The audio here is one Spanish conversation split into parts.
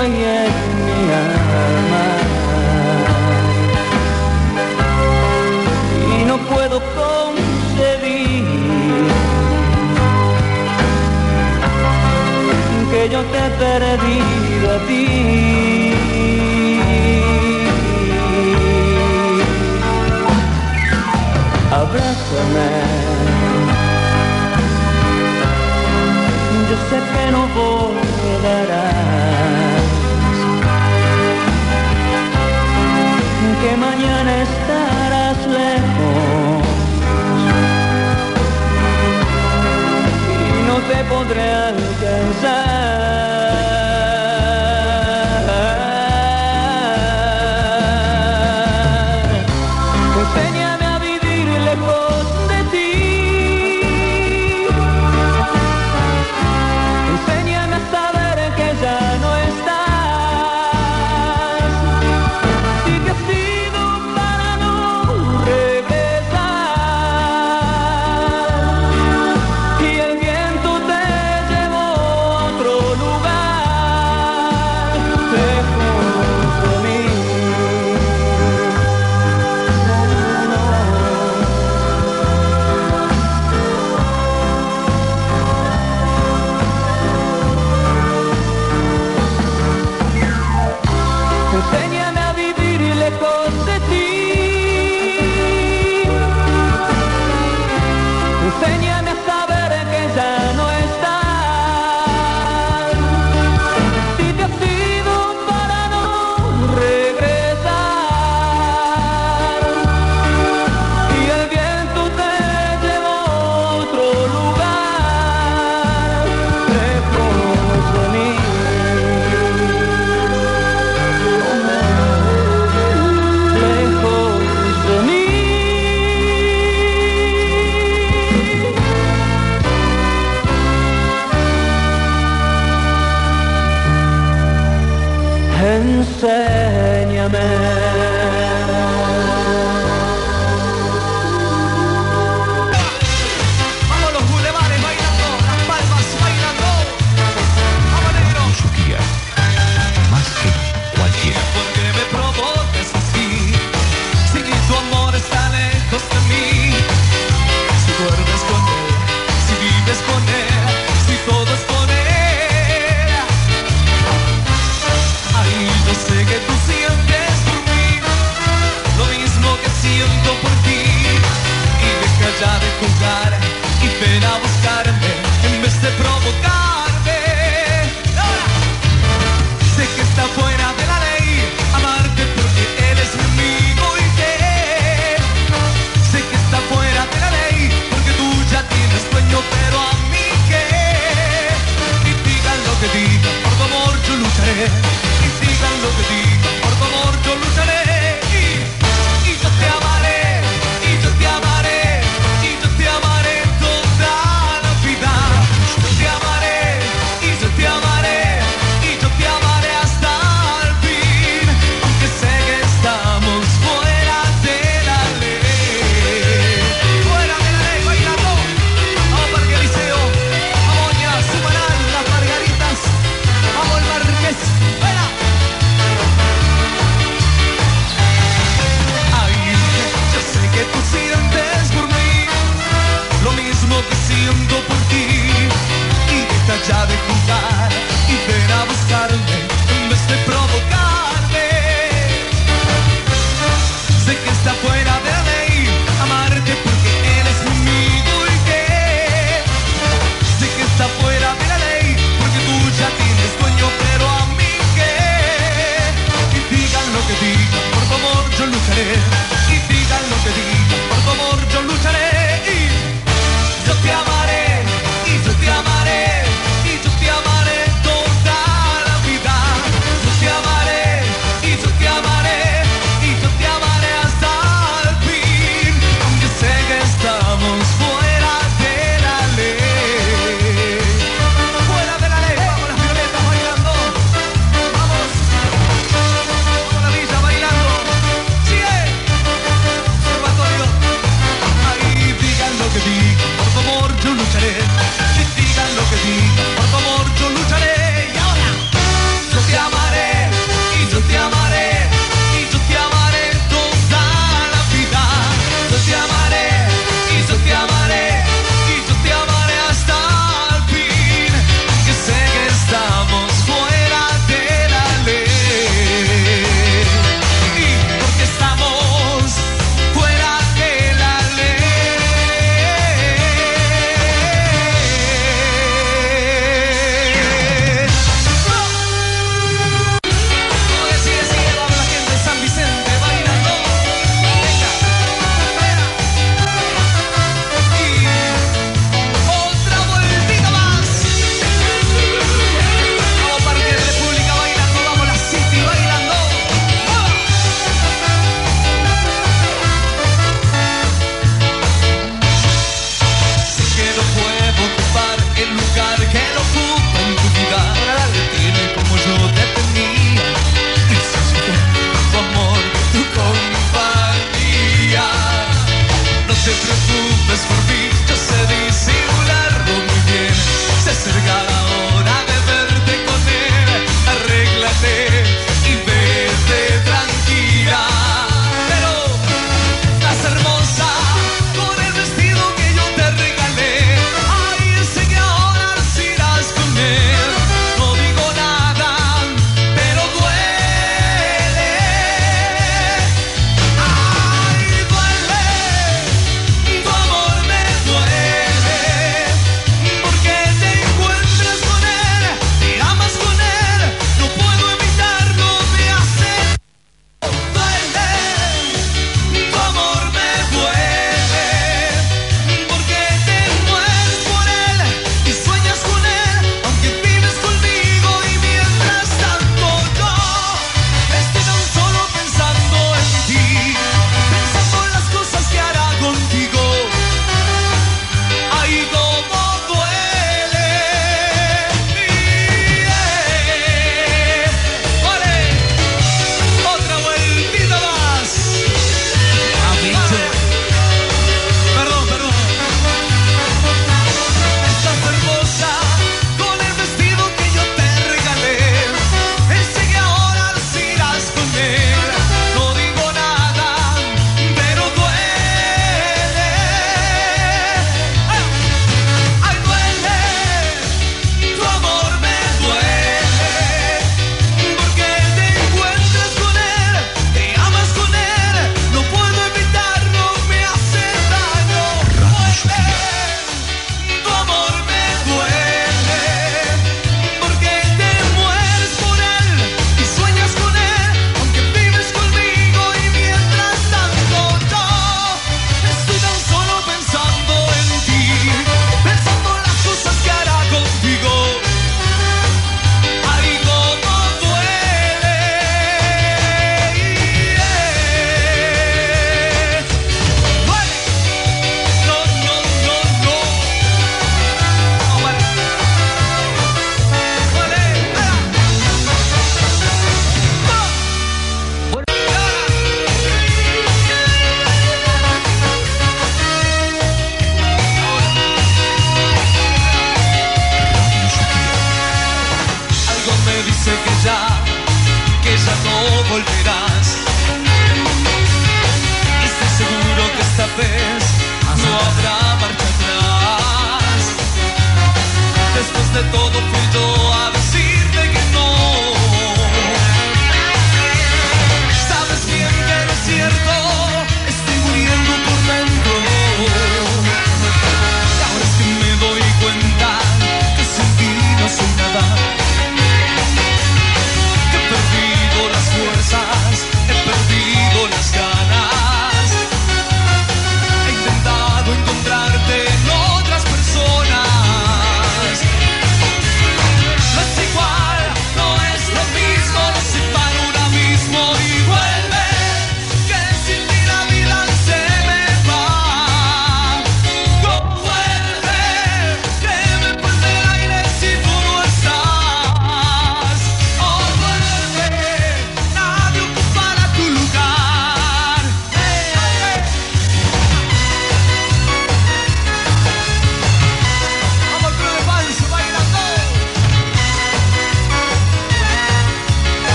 oyen mi alma y no puedo concebir que yo te he perdido a ti. abrázame. Yo sé que no voy que mañana estarás lejos y no te podré alcanzar.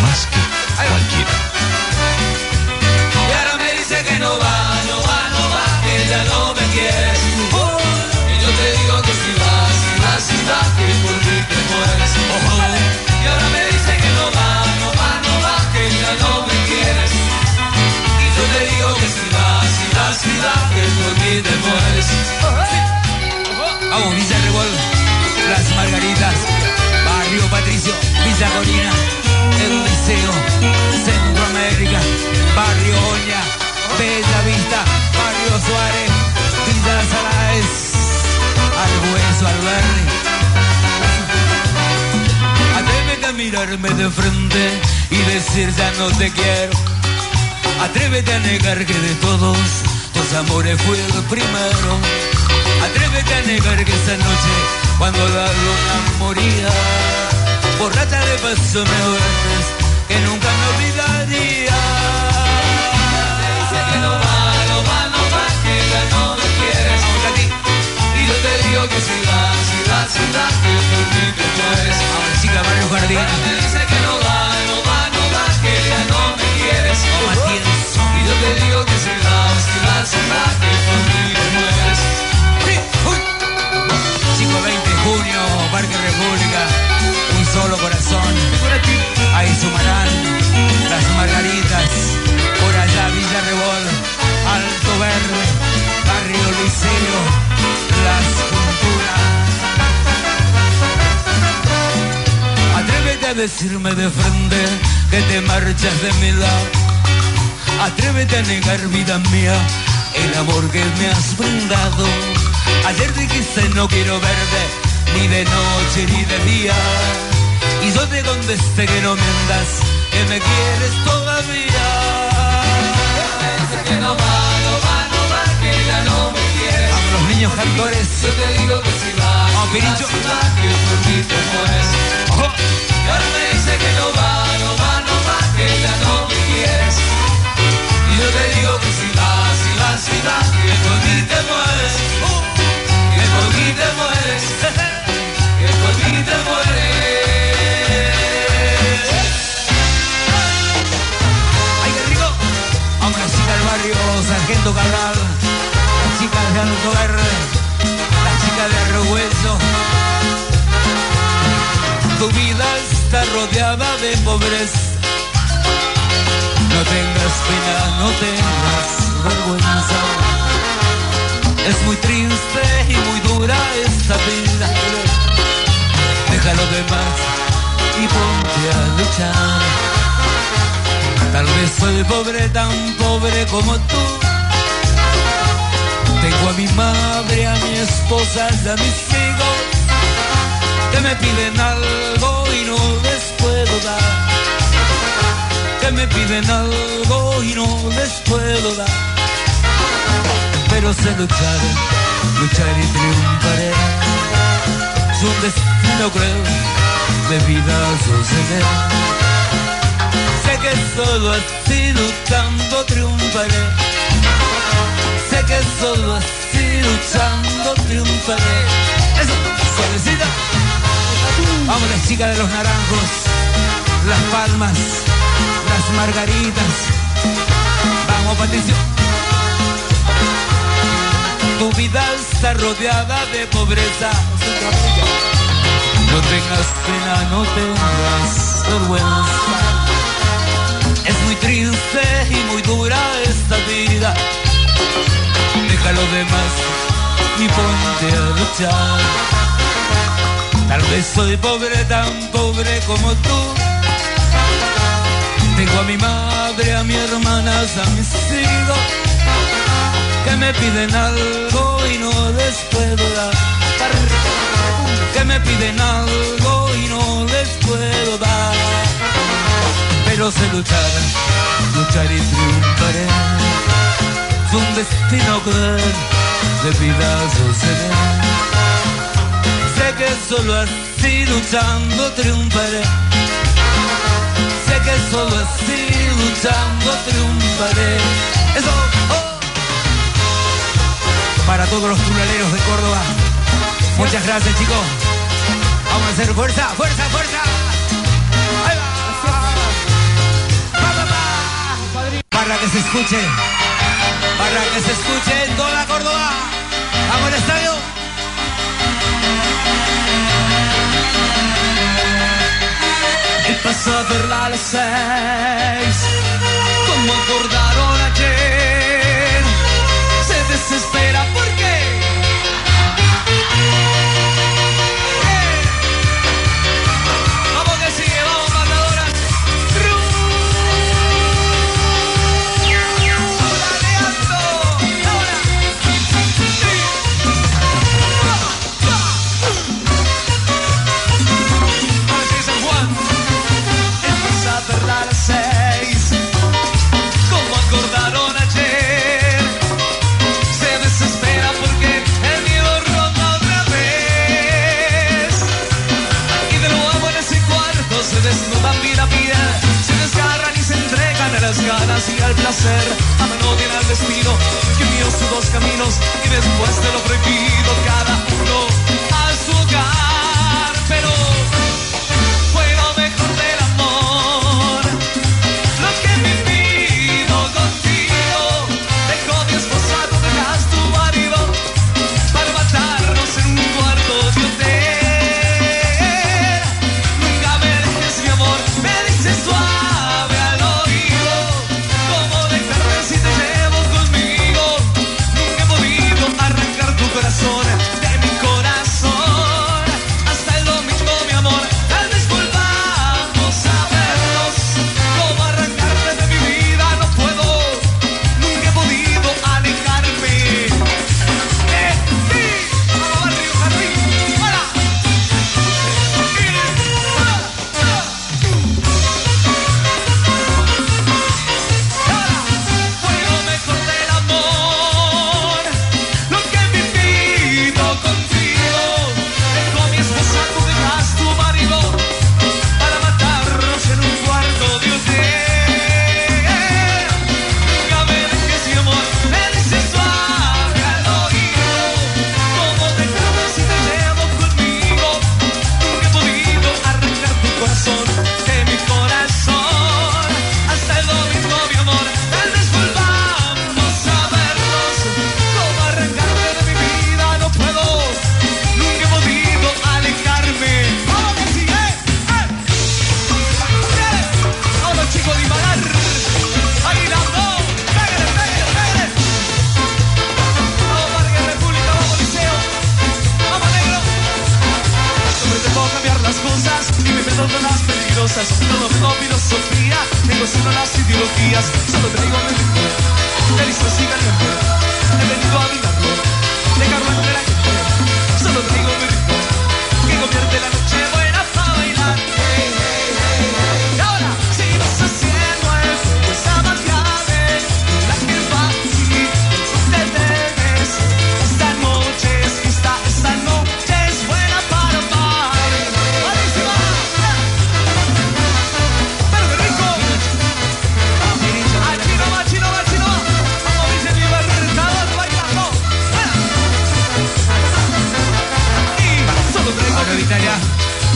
Más que cualquiera. Y ahora me dice que no va, no va, no va, que ya no me quieres. Y yo te digo que si va, si va, si va, que por mí te mueres. Y ahora me dice que no va, no va, no va, que ya no me quieres. Y yo te digo que si va, si va, si va, que por mí te mueres. Vamos, Villa Rebol. Las Margaritas. Barrio Patricio. Villa Colina. El Liceo. Centroamérica. Barrio Oña. Bella Vista. Barrio Suárez. Villa Salaes. Al hueso, al verde. Atrévete a mirarme de frente y decir ya no te quiero. Atrévete a negar que de todos tus amores fui el primero. Atrévete a negar que esa noche, cuando la luna moría, borracha de paso me duermes, que nunca me olvidaría. Dice que no va, no va, no va, que ya no me quieres. Y yo te digo que si va, si va, si va, que por mí te mueres. Vamos, chica, Barrio Jardín. Ahora me dice que no va, no va, no va, que ya no me quieres. Y yo te digo que si va, si va, si va, que por mí te mueres. Uy. Chico, 20 de junio, Parque República, solo corazón. Ahí sumarán las margaritas, por allá Villa Rebol, Alto Verde, Barrio Liceo, las culturas. Atrévete a decirme de frente que te marchas de mi lado. Atrévete a negar, vida mía, el amor que me has brindado. Ayer dijiste no quiero verte, ni de noche ni de día. Y yo te contesté que no me andas, que me quieres todavía. Que no va, no va, no va, que ya no me quieres. Vamos, los niños cantores. Yo te digo que si va, Vamos, si va, si va, que por mí te mueres. Ojo. Y ahora me dice que no va, no va, no va, que ya no me quieres. Y yo te digo que si va, si va, si va, que por mí te mueres. Que por mí te mueres. Que por mí te mueres. Las chicas de Alto Verde, las chicas de Arrohueso. Tu vida está rodeada de pobreza. No tengas pena, no tengas vergüenza. Es muy triste y muy dura esta vida. Deja lo demás y ponte a luchar. Tal vez soy pobre, tan pobre como tú. Tengo a mi madre, a mi esposa, y a mis hijos que me piden algo y no les puedo dar. Que me piden algo y no les puedo dar. Pero sé luchar, luchar y triunfaré. Es un destino cruel de vida suceder. Sé que solo así luchando triunfaré. Sé que solo así luchando triunfaré. Eso, suavecita. Vamos las chicas de los naranjos, las palmas, las margaritas. Vamos Patricio. Tu vida está rodeada de pobreza. No tengas pena, no tengas vergüenza. Es muy triste y muy dura esta vida. Deja lo demás y ponte a luchar. Tal vez soy pobre, tan pobre como tú. Tengo a mi madre, a mis hermanas, a mis hijos que me piden algo y no les puedo dar. Que me piden algo y no les puedo dar. Pero sé luchar, luchar y triunfaré. Un destino cruel de vida suceder. Sé que solo así luchando triunfaré. Sé que solo así luchando triunfaré. Eso, oh. Para todos los tunaleros de Córdoba. Muchas gracias, chicos. Vamos a hacer fuerza, fuerza, fuerza. Para que se escuche. Para que se escuche en toda Córdoba. Vamos al estadio. A verla a las seis, como acordaron al placer. Abandonan al destino que unió sus dos caminos y después de lo prohibido cada uno a su hogar.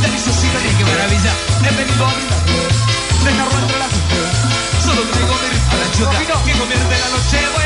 deliciosidad y qué maravilla. Deja entre las Solo mi a la chuta que convierte la noche.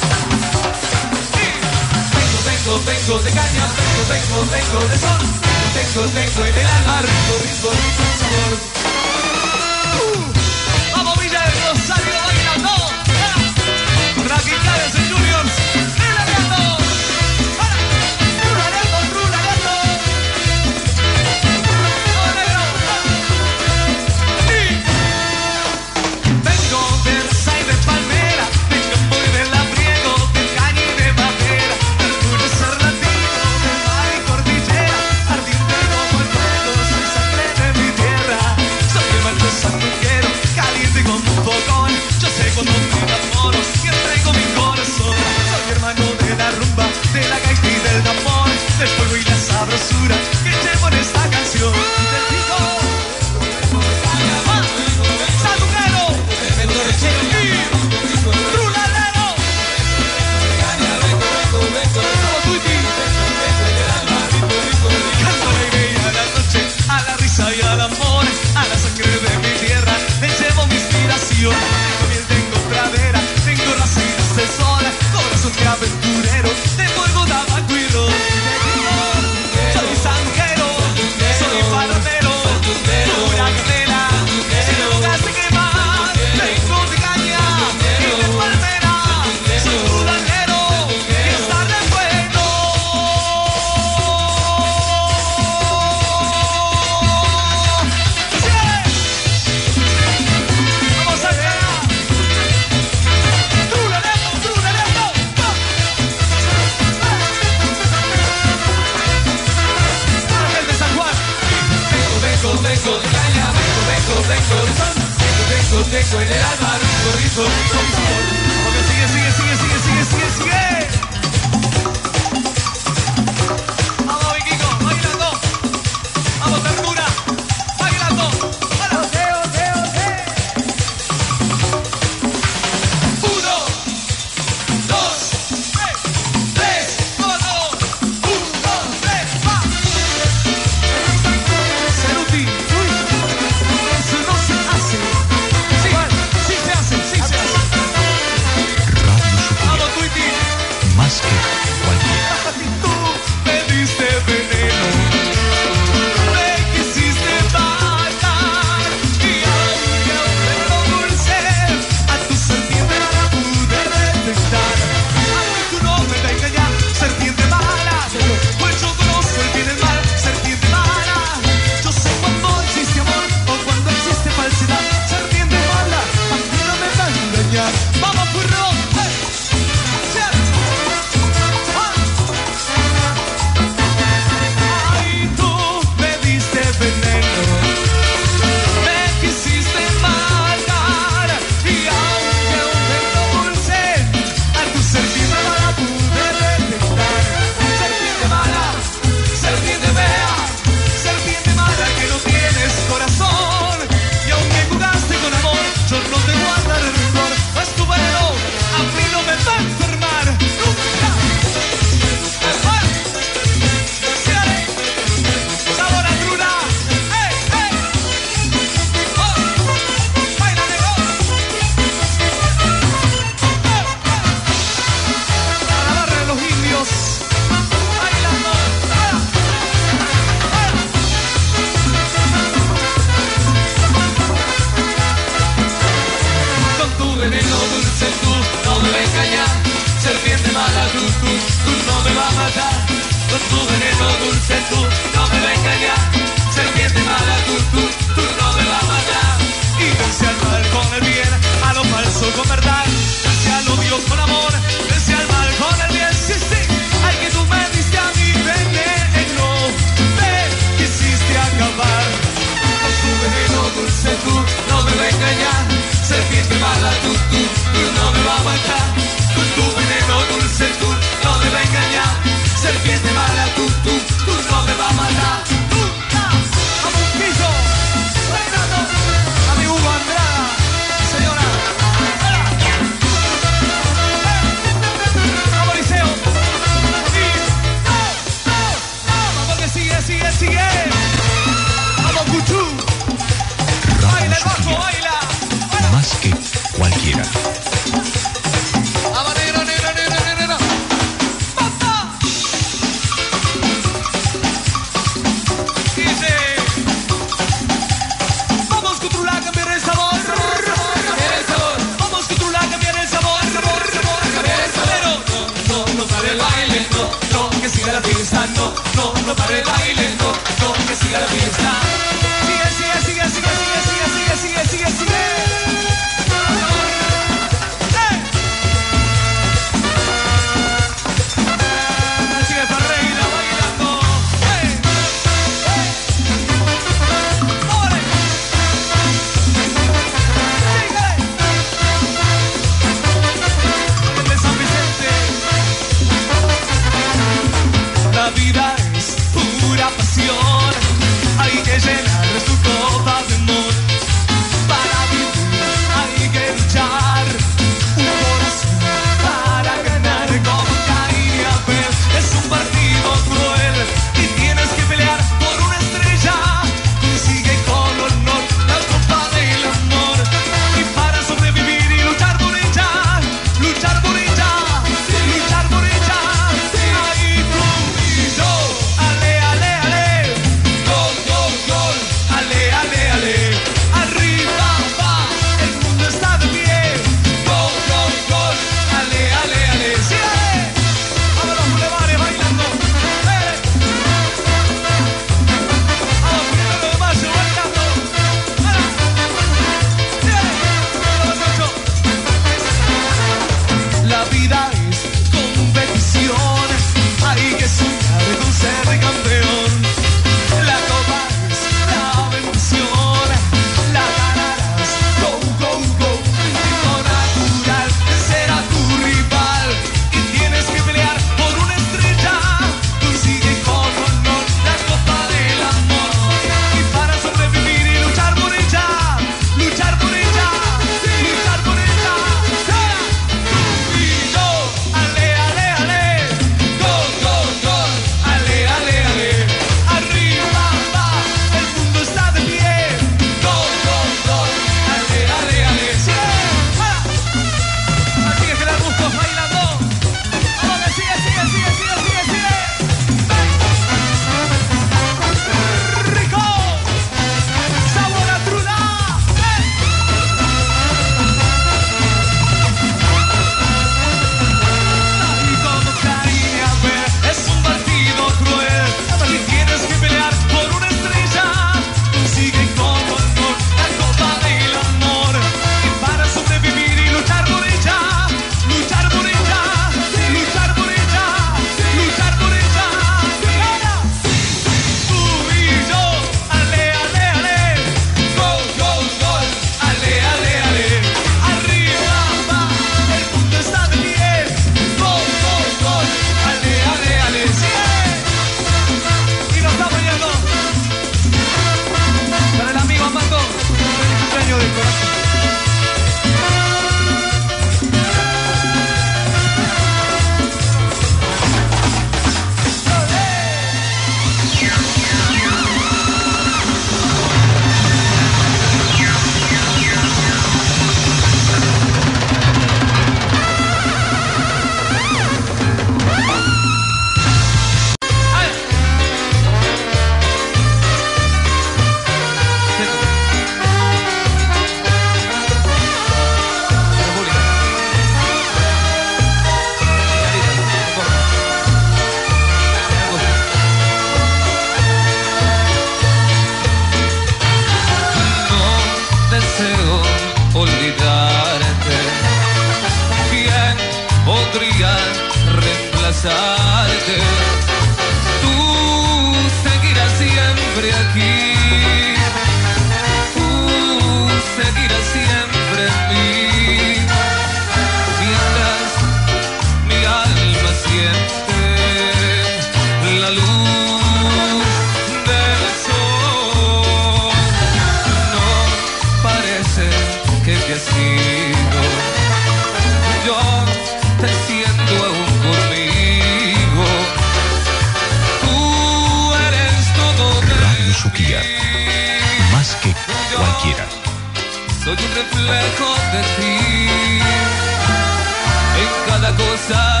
Cada cosa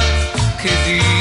que digo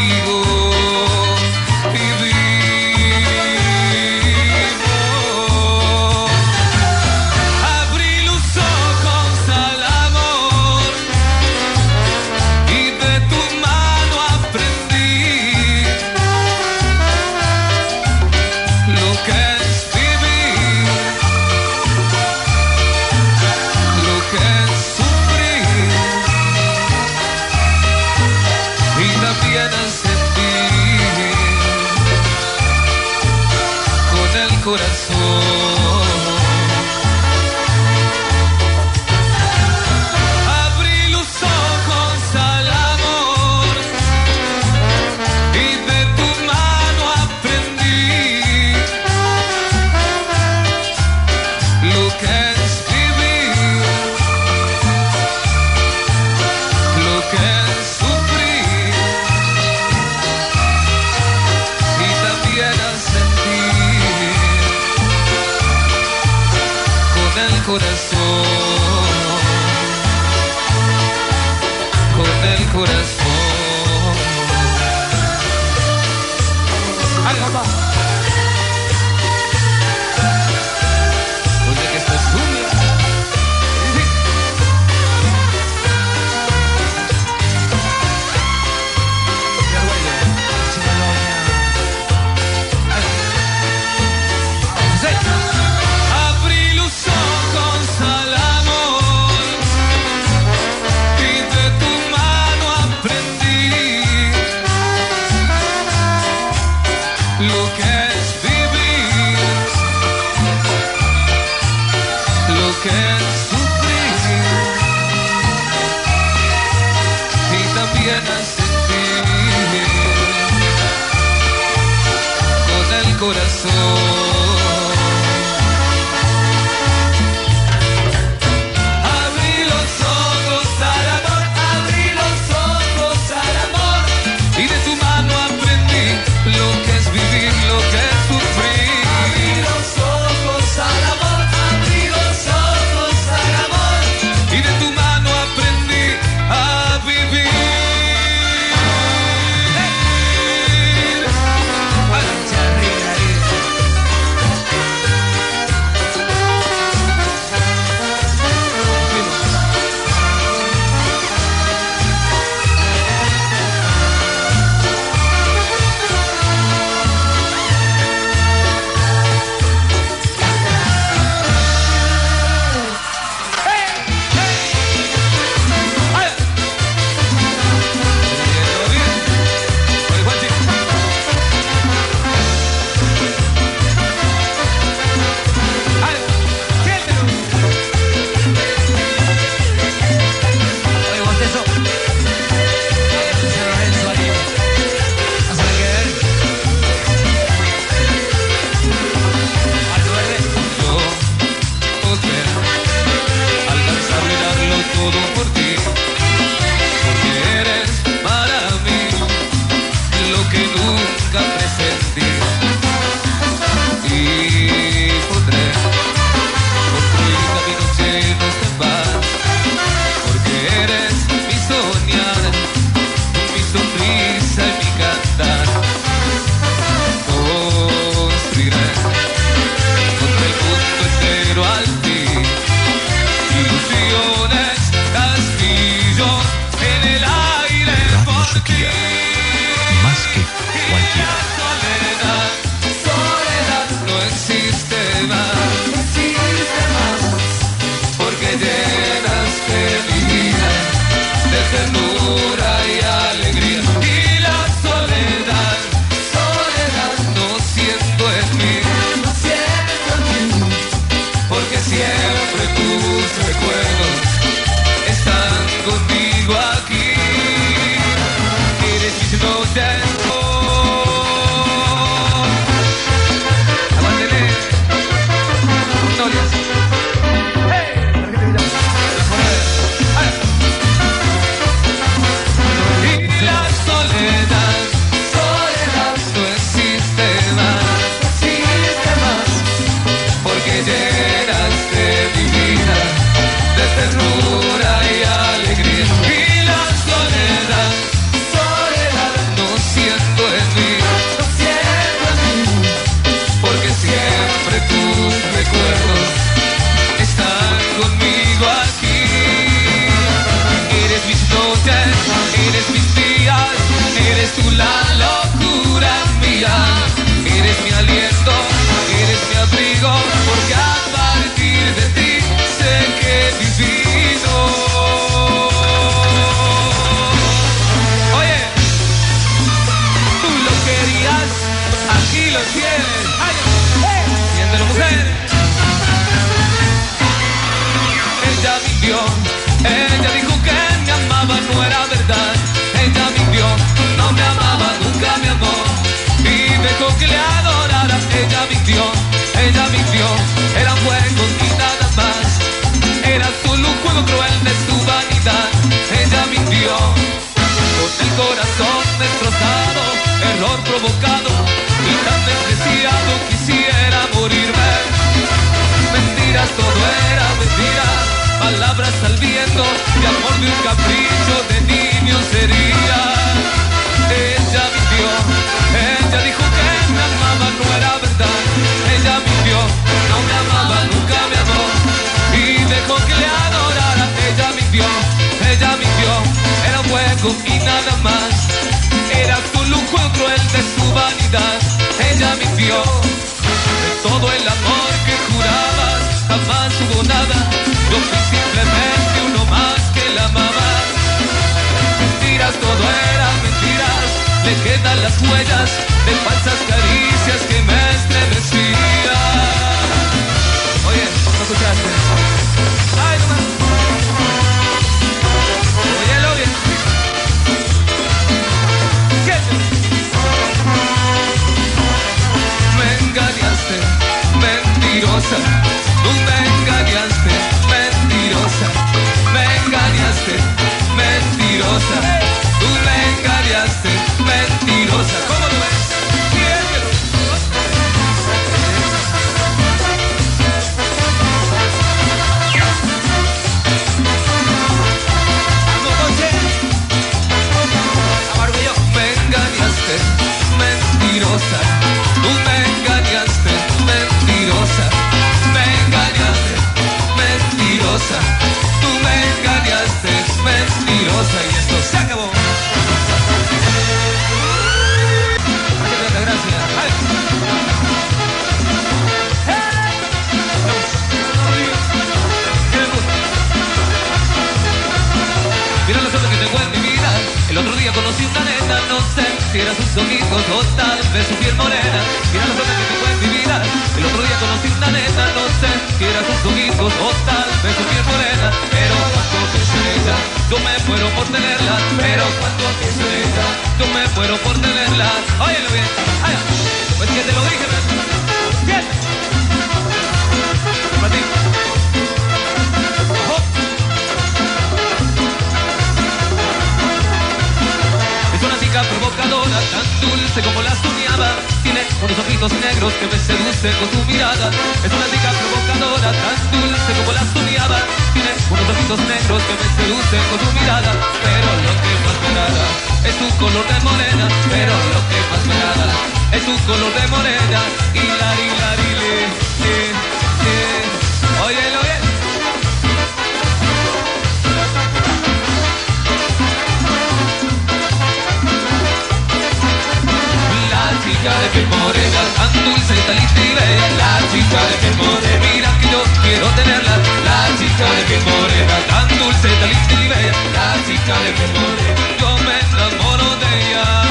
corazón destrozado, error provocado y tan despreciado quisiera morirme. Mentiras, todo era mentira. Palabras al viento, de amor de un capricho de niño sería. Ella mintió, ella dijo que me amaba, no era verdad. Ella mintió, no me amaba, nunca me amó. Y dejó que le adorara. Ella mintió, y nada más. Era un juego cruel de su vanidad. Ella mintió. De todo el amor que jurabas, jamás hubo nada. Yo fui simplemente uno más que la amaba. Mentiras, todo era mentiras. Le quedan las huellas de falsas caricias que me estremecían. Oye, ¿no escuchaste? Tú me engañaste, mentirosa. Me engañaste, mentirosa. Tú me engañaste, mentirosa. ¿Cómo lo ves? Me engañaste, mentirosa. Tú me mentirosa. Tú me engañaste, mentirosa. Y esto se acabó. Día conocí una nena, no sé si era sus ojitos o tal vez su piel morena. Mira la suerte que tengo en mi vida. El otro día conocí una nena, no sé si era sus ojitos o tal vez su piel morena. Pero cuando pienso en ella, yo me muero por tenerla. Pero cuando pienso en ella, yo me muero por tenerla. Óyelo bien. Ay, pues que te lo dije. Bien. Chica provocadora, tan dulce como la soñaba. Tiene unos ojitos negros que me seducen con su mirada. Es una chica provocadora, tan dulce como la soñaba. Tiene unos ojitos negros que me seducen con su mirada. Pero lo que más me agrada es su color de morena. Pero lo que más me agrada es su color de morena. Y la, y la, y le, le, le. Chica de piel morena, tan dulce, tan linda y bella. La chica de piel morena, mira que yo quiero tenerla. La chica de piel morena, tan dulce, tan linda y bella. La chica de piel morena, yo me enamoro de ella.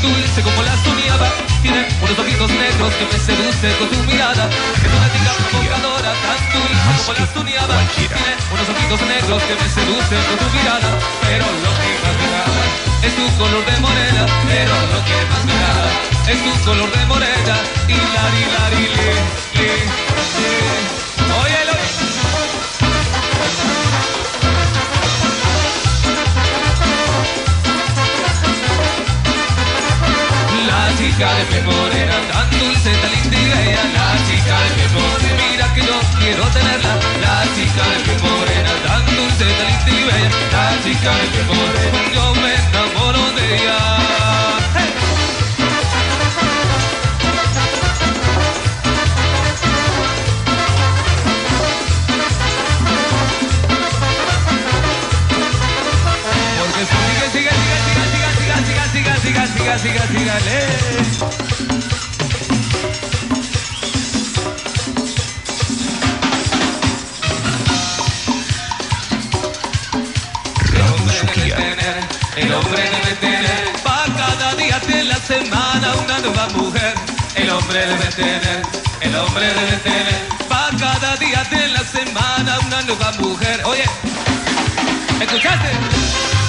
Dulce como la soñaba. Tiene unos ojitos negros que me seducen con su mirada. Es una chica provocadora, tan dulce como la soñaba. Tiene unos ojitos negros que me seducen con su mirada. Pero lo que más me agrada es su color de morena. Pero lo que más me agrada es su color de morena. Y la, y la, y le, le, le. Chica de piel morena, tan dulce, tan linda y bella. La chica de piel morena, mira que yo quiero tenerla. La chica de piel morena, tan dulce, tan linda y bella. La chica de piel morena, yo me enamoro de ella. siga, siga, sígale. El hombre debe tener para cada día de la semana una nueva mujer. El hombre debe tener, el hombre debe tener para cada día de la semana una nueva mujer. Oye, ¿escuchaste?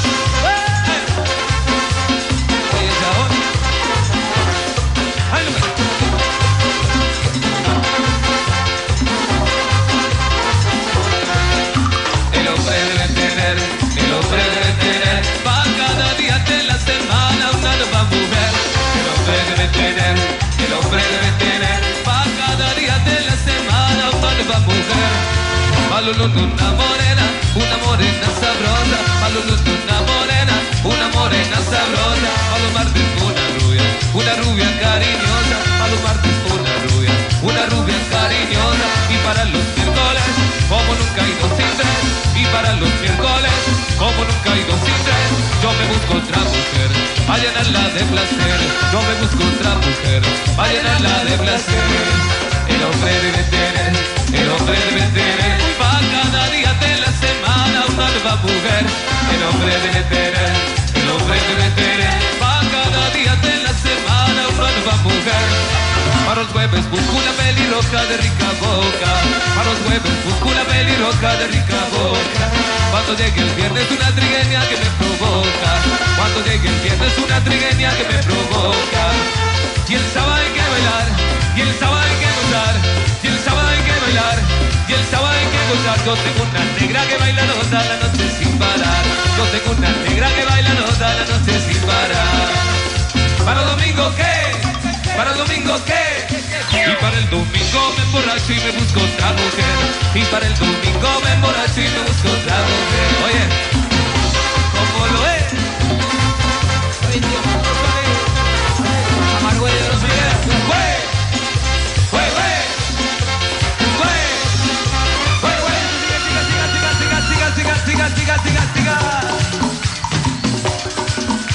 Malulun, una morena, una morena sabrosa. Malulun, una morena, una morena sabrosa. Una rubia, una rubia cariñosa. Palo martes una rubia, una rubia cariñosa. Y para los miércoles, como nunca hay dos sin tres. Y para los miércoles, como nunca hay dos sin tres. Yo me busco otra mujer, a llenarla de placer. Yo me busco otra mujer, a llenarla de placer. El hombre debe tener, el hombre debe tener mujer. El hombre debe tener, el hombre debe tener para cada día de la semana una nueva mujer. Para los jueves busco una pelirroja de rica boca. Para los jueves busco una pelirroja de rica boca. Cuando llegue el viernes una trigueña que me provoca. Cuando llegue el viernes una trigueña que me provoca. Y el sábado hay que bailar, y el sábado hay que gozar, y el sábado hay que bailar, y el sábado gozar. Yo tengo una negra que baila toda la noche sin parar. Yo tengo una negra que baila toda la noche sin parar. ¿Para el domingo qué? ¿Para el domingo qué? Y para el domingo me emborracho y me busco otra mujer. Y para el domingo me emborracho y me busco otra mujer. Oye, ¿cómo lo es?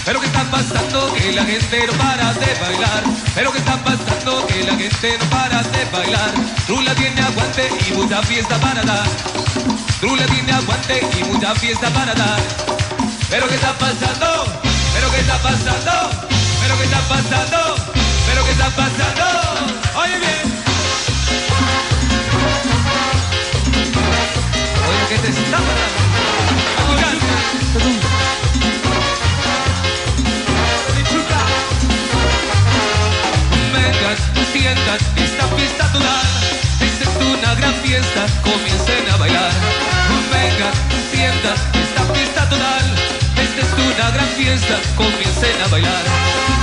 Pero que está pasando que la gente no para de bailar. Pero que está pasando que la gente no para de bailar. Trula tiene aguante y mucha fiesta para dar. Trula tiene aguante y mucha fiesta para dar. Pero que está pasando, pero que está pasando, pero que está pasando, pero que está pasando. Oye bien. Oye, ¿qué te está pasando? Vengan, sientan esta fiesta total. Esta es una gran fiesta, comiencen a bailar. Vengan, sientan esta fiesta total. Esta es una gran fiesta, comiencen a bailar.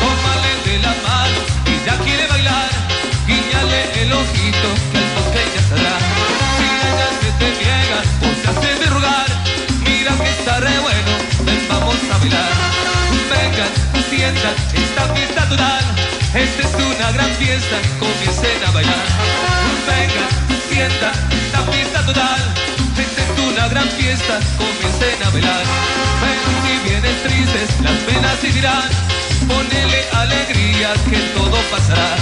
Tómale de la mano, ella quiere bailar. Guiñale el ojito, Vengan, sientan esta fiesta total. Esta es una gran fiesta, comiencen a bailar. Vengan, sientan esta fiesta total. Esta es una gran fiesta, comiencen a bailar. Ven si vienes tristes, las penas seguirán. Ponele alegría que todo pasará.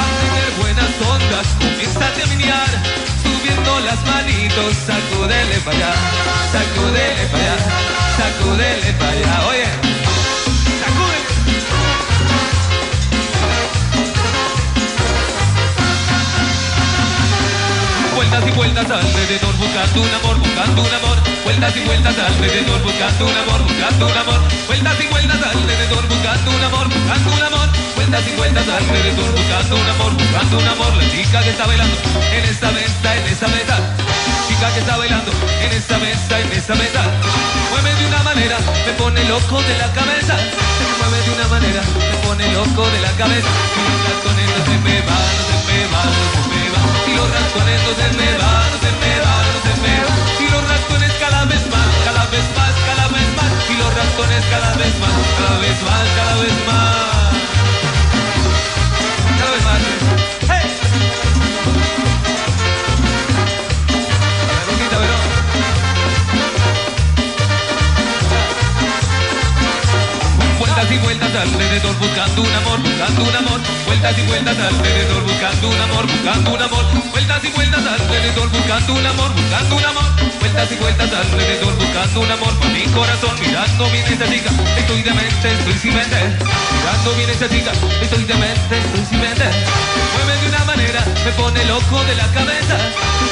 A tener buenas ondas, comienza a menear. Subiendo las manitos, sacúdele para allá, sacúdele para allá, sacúdele para allá. Oye, sacúdele. Vueltas alrededor buscando un amor, buscando un amor. Vueltas y vueltas alrededor buscando un amor, buscando un amor. Vueltas y vueltas alrededor buscando un amor, buscando un amor. Vueltas y vueltas alrededor buscando un amor, buscando un amor. La chica que está bailando en esta mesa, en esta mesa. Chica que está bailando en esta mesa, en esta mesa. Mueve de una manera, me pone loco de la cabeza. Se mueve de una manera, me pone loco de la cabeza. Ratones no se me van, no se me no se me van. Y los se me van, no se me van. Y los ratones cada vez más, cada vez más, cada vez más. Y los ratones cada vez más, cada vez más, cada vez más. Cada vez más. Y vueltas alrededor buscando un amor, buscando un amor. Vueltas y vueltas alrededor buscando un amor, buscando un amor. Vueltas y vueltas alrededor buscando un amor, buscando un amor. Vueltas y vueltas alrededor buscando un amor por mi corazón. Mirando bien esa chica, estoy demente, estoy sin mente. Mirando bien esa chica, estoy demente, estoy sin mente. Mueve de una manera, me pone loco de la cabeza.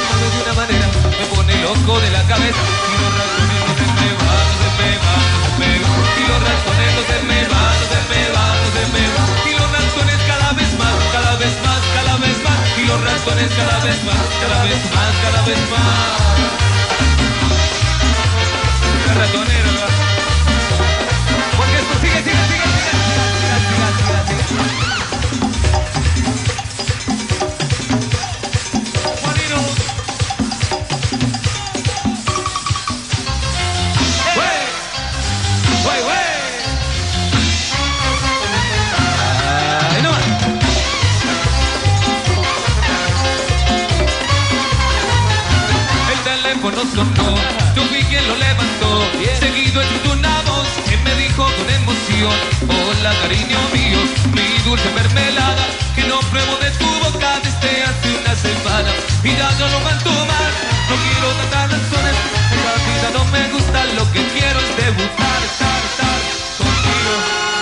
Mueve de una manera, me pone loco de la cabeza. Y no me se me van, Y los ratones no se me van, se me van, se me van. Y los ratones cada vez más, cada vez más, cada vez más. Y los ratones cada vez más, cada vez más, cada vez más. Ratonero. Porque esto sigue, sigue, yo fui quien lo levantó. Seguido voz que me dijo con emoción: Hola, cariño mío, mi dulce mermelada, que no pruebo de tu boca desde hace una semana. Y ya no aguanto más, no quiero tantas razones. En la vida no me gusta, lo que quiero es debutar, estar, estar contigo.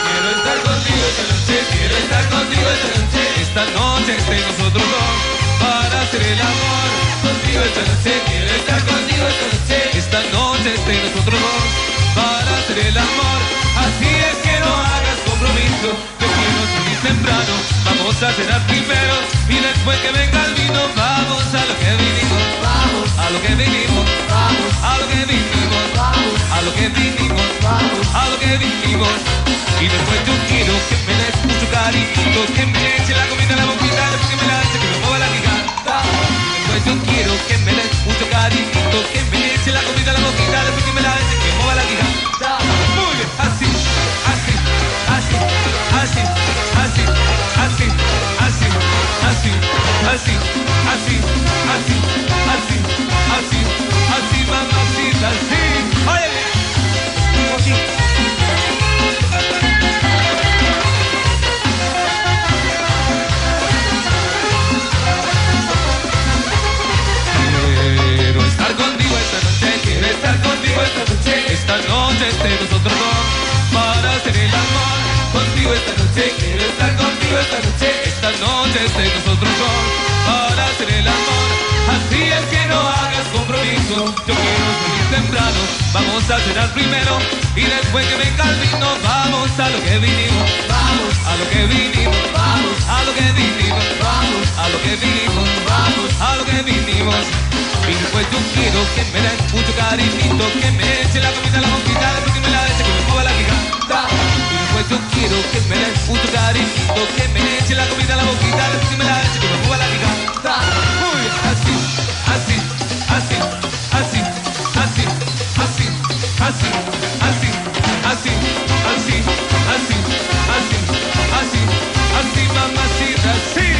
Quiero estar contigo esta noche, quiero estar contigo esta noche. Esta noche entre nosotros dos para hacer el amor. Contigo esta noche, quiero estar contigo esta noche. Entre nosotros dos para hacer el amor. Así es que no hagas compromiso, quiero temprano. Vamos a cenar primero y después que venga el vino, vamos a lo que vinimos. Vamos a lo que vinimos. Vamos a lo que vinimos. Vamos a lo que vinimos. Vamos a lo que vinimos. Y después yo quiero que me des mucho cariñito, que me eche la comida en la boquita, después que me la eche, que me mueva la. Y después yo quiero que me des mucho cariñito, que eche la comida la después que me que mueva la. Muy bien, así, así, así, así, así, así, así, así, así, así, así, así, así, así, así. Así. Noche nosotros dos para hacer el amor. Contigo esta noche, quiero estar contigo esta noche, esta noche entre nosotros dos para hacer el amor. Así es que no hagas compromiso, yo quiero salir temprano, vamos a cenar primero. Y después que venga el vino, vamos a lo que vinimos, vamos. A lo que vinimos, vamos. A lo que vinimos, vamos. A lo que vinimos, vamos. A lo que vinimos. Y después yo quiero que me des mucho cariñito, que me eche la comida a la boquita, después que me la eche, que me mueva la garganta. Y después yo quiero que me des mucho cariñito, que me eche la comida a la boquita, después que me la eche, que me mueva la así, así, así.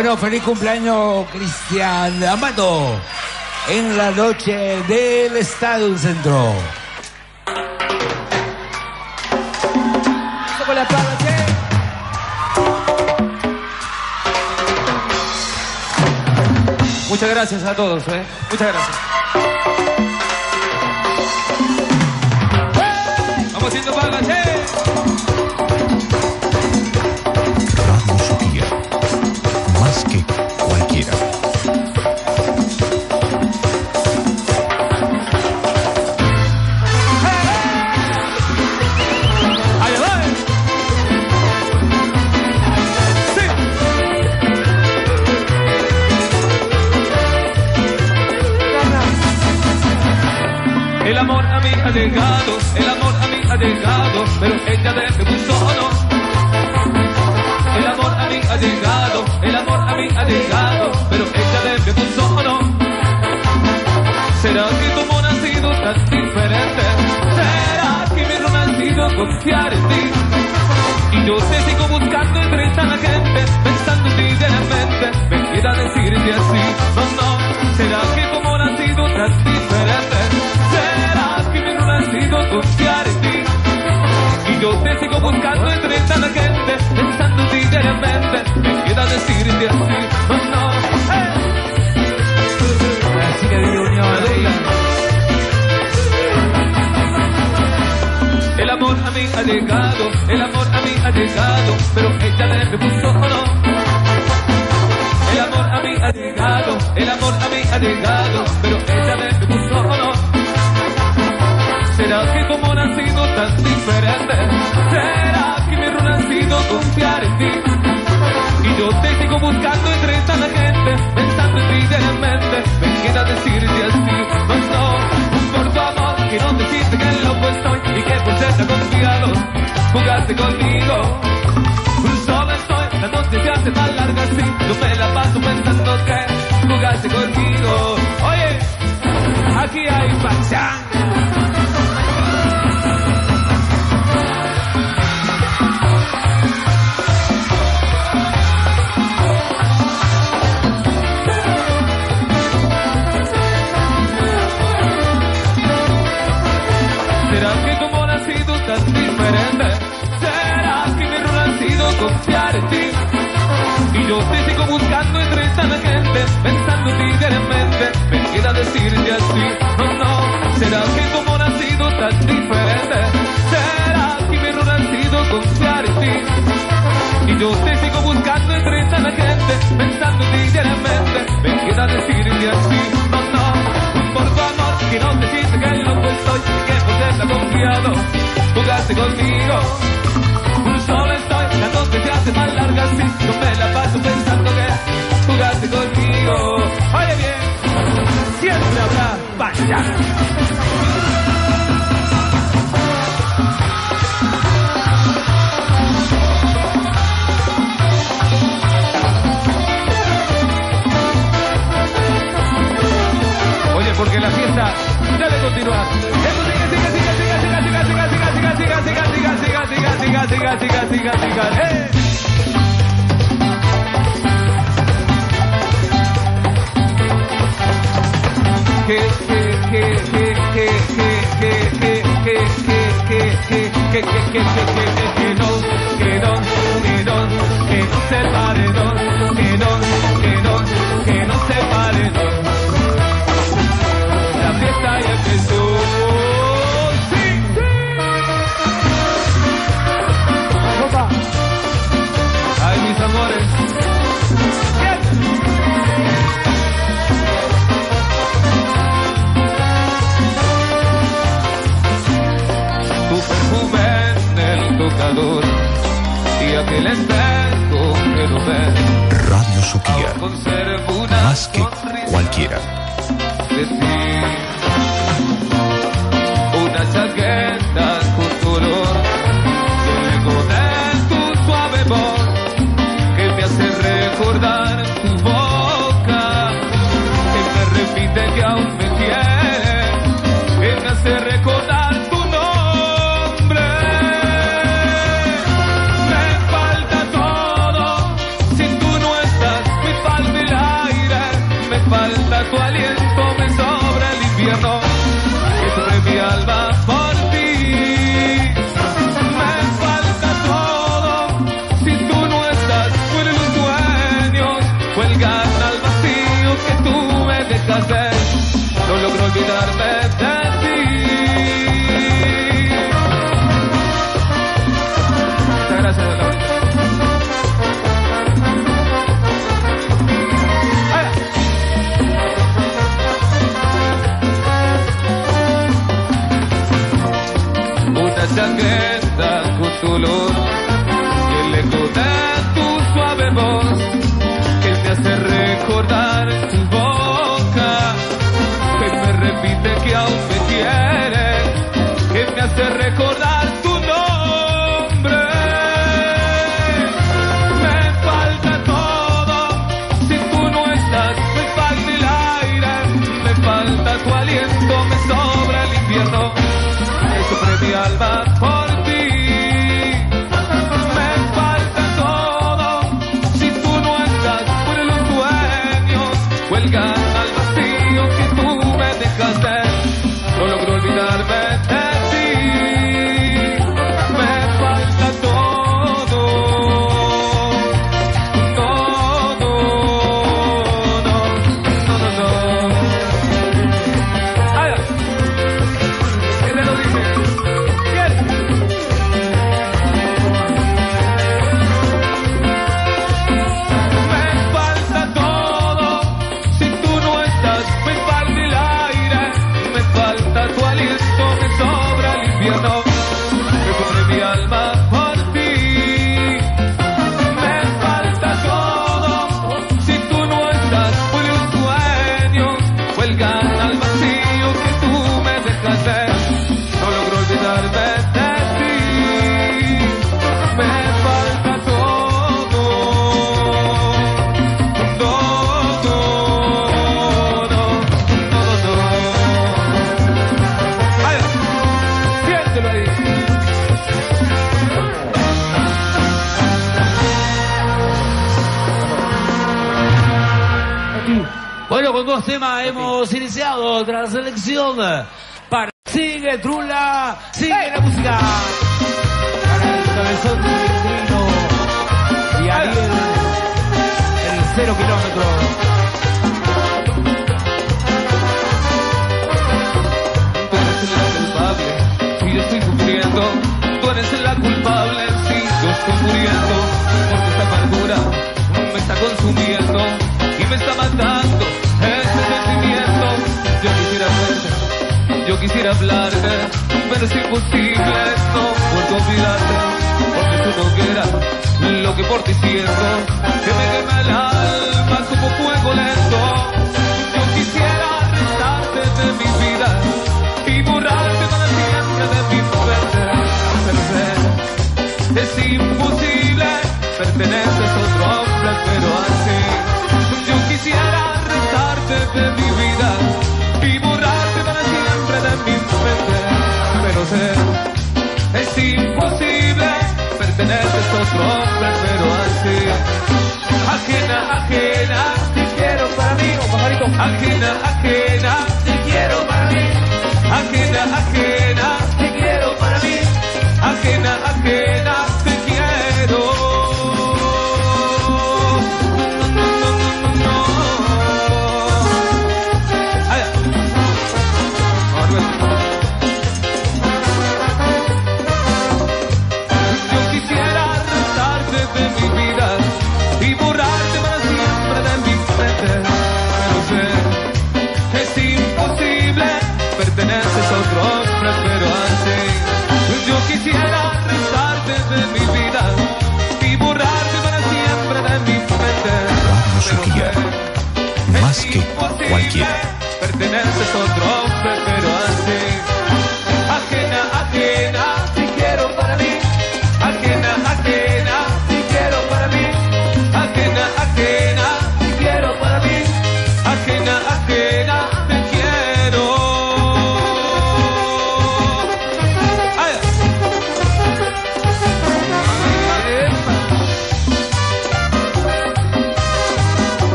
Bueno, feliz cumpleaños, Cristian Amato. En la noche del Estadio Centro. Muchas gracias a todos, ¿eh? Muchas gracias. Vamos haciendo palmas, ¿eh? Cualquiera. El amor a mí ha llegado, el amor a mí ha llegado, pero ella de mi solo. El amor a mí ha llegado, el amor a mí ha llegado, pero ella de mi solo. ¿Será que tu amor ha sido tan diferente? ¿Será que mi error ha sido confiar en ti? Y yo te sigo buscando entre tanta gente, pensando en ti diariamente. Me queda decirte así, no, no. ¿Será que tu amor ha sido tan diferente? ¿Será que mi error ha sido confiar en ti? Yo te sigo buscando entre tanta gente, pensando en ti diariamente. Me queda decirte así, no, no. Así que de unión ahí. El amor a mí ha llegado, el amor a mí ha llegado, pero ella me repuso o no. El amor a mí ha llegado, el amor a mí ha llegado, pero ella me repuso o no. ¿Será que tu amor ha sido tan diferente? ¿Será que mi error ha sido confiar en ti? Y yo te sigo buscando entre tanta gente, pensando en ti diariamente. Me queda decirte así, no, no, por tu amor, que no deciste que loco estoy y que por ser tan confiado, jugaste conmigo. Solo estoy, la noche se hace más larga así, yo me la paso pensando que jugaste conmigo. Oye, aquí hay pachanga. Y yo te sigo buscando entre tanta gente, pensando en ti diariamente. Me queda decirte así, no, no. ¿Será que tu amor ha sido tan diferente? ¿Será que mi error ha sido confiar en ti? Y yo te sigo buscando entre tanta gente, pensando en ti diariamente. Me queda decirte así, no, no. Por tu amor, que no te sientes que loco estoy, que por ser confiado, jugaste conmigo. Más me la paso pensando que. Oye bien, siempre habrá. Oye, porque la fiesta debe continuar. Eso sigue, sigue, sigue, sigue, sigue, sigue, sigue, sigue, sigue, sigue, sigue, sigue, sigue, sigue, sigue, sigue, sigue, sigue, ¡Eh! Que no, se pare, que no, que no, que no se pare, Radio Suquía, más que cualquiera. falta tu aliento, me sobra el infierno, me sufre mi alma. Dos temas hemos iniciado otra selección para Sigue Trula, sigue la música. Para el cabezón cilindrino y Ariel, el cero kilómetro. Tú eres la culpable, si yo estoy sufriendo. Tú eres la culpable, si yo estoy muriendo. Porque esta amargura me está consumiendo y me está matando quisiera hablarte, pero es imposible, no puedo olvidarte. Porque tú no quieras lo que por ti siento, que me quema el alma como fuego lento. Yo quisiera arrastrarte de mi vida y borrarte para siempre de mi mente. Pero sé, es imposible, perteneces Pero es imposible, perteneces a otro hombre, pero así. Ajena, ajena, te quiero para mí, ajena, ajena, te quiero para mí. Ajena, ajena, te quiero para mí. Ajena,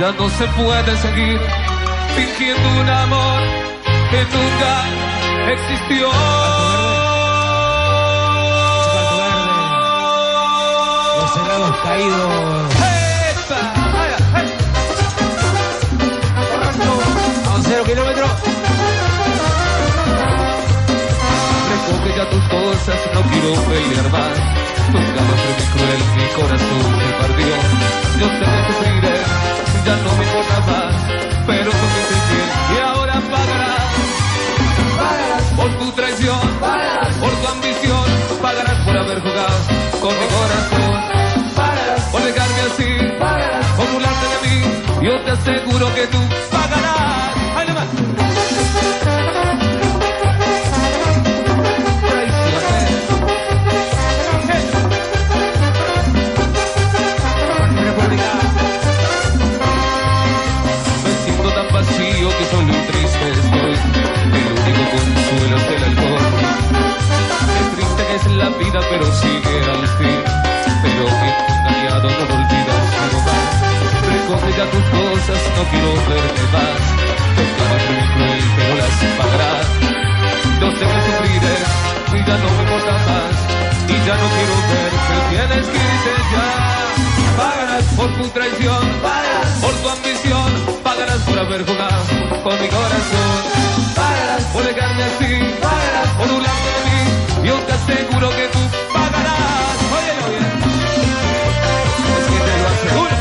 ya no se puede seguir fingiendo un amor que nunca existió. Los helados caídos. A un cero kilómetro. Recoge ya tus cosas, no quiero pelear más. Tus ganas de mi cruel, mi corazón se partió. Yo sé que sufriré, no me importa más. Pero tú me estoy fiel y ahora pagarás. Pagarás por tu traición, pagarás por tu ambición, pagarás por haber jugado con mi corazón. Pagarás por dejarme así, pagarás por burlarte de mí. Yo te aseguro que tú pagarás. Pero sigue al fin. Pero bien engañado no lo olvidas nunca más. Recoge ya tus cosas, no quiero verte más. Tus ganas muy cruel, pero las pagarás. Yo sé que sufriré y ya no me importa más. Y ya no quiero ver que tienes que irte ya. Pagarás por tu traición, pagarás por tu ambición, pagarás por haber jugado con mi corazón. Pagarás por dejarme así, pagarás por un lado de mí. Yo te aseguro que tú pagarás. Oye, oye. Es que te lo aseguro.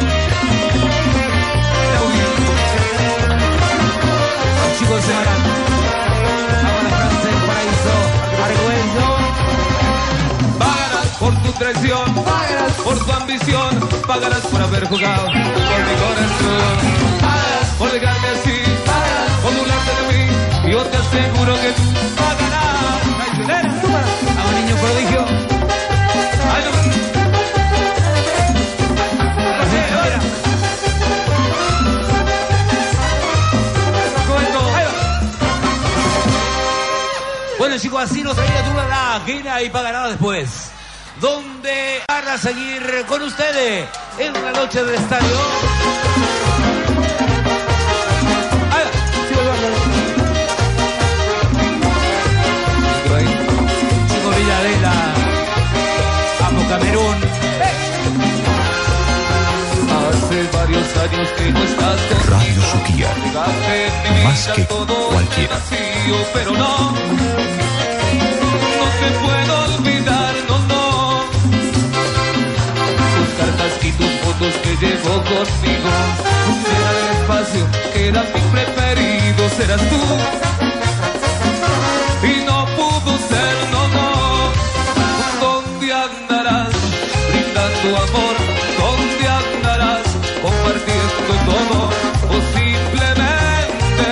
Los chicos se van por tu traición, pagarás por tu ambición, pagarás por haber jugado con mi corazón. Pagarás por dejarme así, por burlarte de mí. Yo te aseguro que tú pagarás. A un niño prodigio. Ay, no. Bueno chicos, así nos traía tú la ajena y pagará después. ¿Dónde van a seguir con ustedes en la noche del estadio? Villadela, Amo Camerún. Hace varios años que no estás conmigo. Radio Suquía. Más que todo cualquiera. vacío, pero no, no te puedo olvidar, no, no. Tus cartas y tus fotos que llevo conmigo. Era el espacio que era mi preferido, serás tú. Brindando amor? ¿Dónde andarás compartiendo todo? O simplemente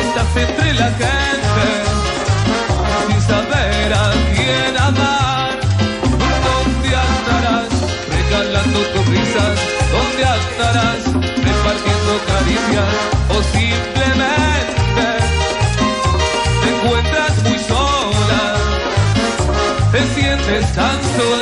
estás entre la gente sin saber a quién amar. ¿Dónde andarás regalando tus risas? ¿Dónde andarás repartiendo caricias? O simplemente te encuentras muy sola, te sientes tan sola,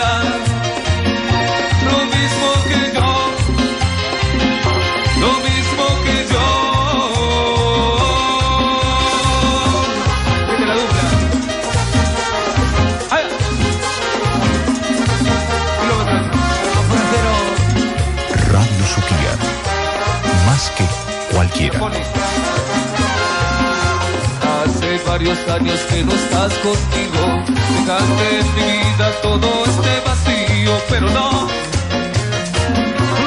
varios años que no estás conmigo. Dejaste en mi vida todo este vacío, pero no.